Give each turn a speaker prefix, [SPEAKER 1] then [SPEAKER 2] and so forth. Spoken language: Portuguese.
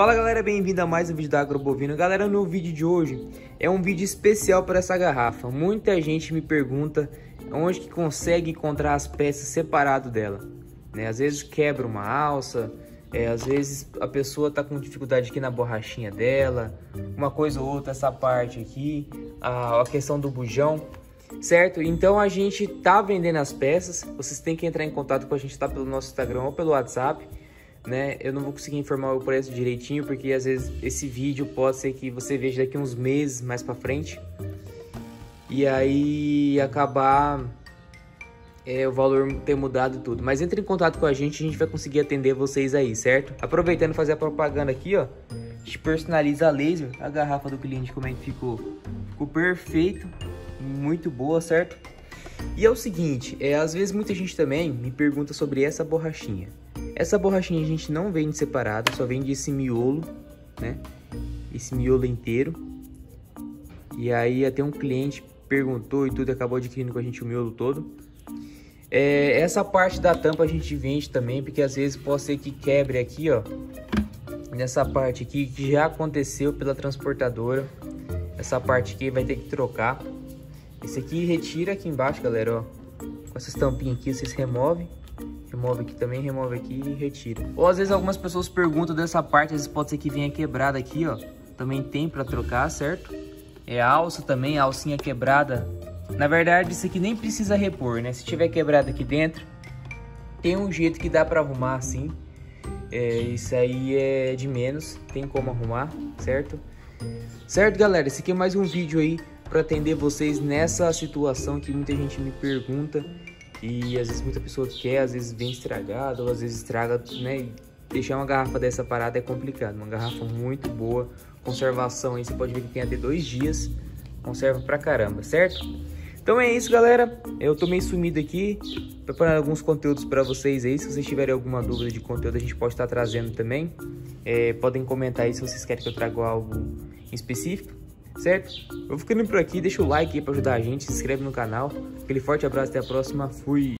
[SPEAKER 1] Fala galera, bem-vindo a mais um vídeo da Agrobovino. Galera, no vídeo de hoje é um vídeo especial para essa garrafa. Muita gente me pergunta onde que consegue encontrar as peças separado dela. Né? Às vezes quebra uma alça, é, às vezes a pessoa tá com dificuldade aqui na borrachinha dela, uma coisa ou outra, essa parte aqui, a, a questão do bujão, certo? Então a gente tá vendendo as peças, vocês têm que entrar em contato com a gente, tá pelo nosso Instagram ou pelo WhatsApp né? Eu não vou conseguir informar o preço direitinho, porque às vezes esse vídeo pode ser que você veja daqui uns meses mais para frente. E aí acabar é, o valor ter mudado tudo. Mas entre em contato com a gente, a gente vai conseguir atender vocês aí, certo? Aproveitando fazer a propaganda aqui, ó. A gente personaliza a laser, a garrafa do cliente, como é que ficou. Ficou perfeito, muito boa, certo? E é o seguinte, é, às vezes muita gente também me pergunta sobre essa borrachinha. Essa borrachinha a gente não vende separado, só vende esse miolo, né? Esse miolo inteiro. E aí até um cliente perguntou e tudo, acabou adquirindo com a gente o miolo todo. É, essa parte da tampa a gente vende também, porque às vezes pode ser que quebre aqui, ó. Nessa parte aqui, que já aconteceu pela transportadora. Essa parte aqui vai ter que trocar. Esse aqui retira aqui embaixo, galera, ó. Com essas tampinhas aqui, vocês removem. Remove aqui também, remove aqui e retira. Ou às vezes algumas pessoas perguntam dessa parte, às vezes pode ser que venha quebrada aqui, ó. Também tem para trocar, certo? É alça também, alcinha quebrada. Na verdade, isso aqui nem precisa repor, né? Se tiver quebrado aqui dentro, tem um jeito que dá para arrumar assim. É, isso aí é de menos, tem como arrumar, certo? Certo, galera? Esse aqui é mais um vídeo aí para atender vocês nessa situação que muita gente me pergunta e às vezes muita pessoa quer, às vezes vem estragado, ou às vezes estraga, né? Deixar uma garrafa dessa parada é complicado. Uma garrafa muito boa, conservação aí, você pode ver que tem até dois dias, conserva pra caramba, certo? Então é isso, galera. Eu tô meio sumido aqui, preparando alguns conteúdos para vocês aí. Se vocês tiverem alguma dúvida de conteúdo, a gente pode estar trazendo também. É, podem comentar aí se vocês querem que eu traga algo específico certo? Eu vou ficando por aqui, deixa o like aí pra ajudar a gente, se inscreve no canal. Aquele forte abraço, até a próxima, fui!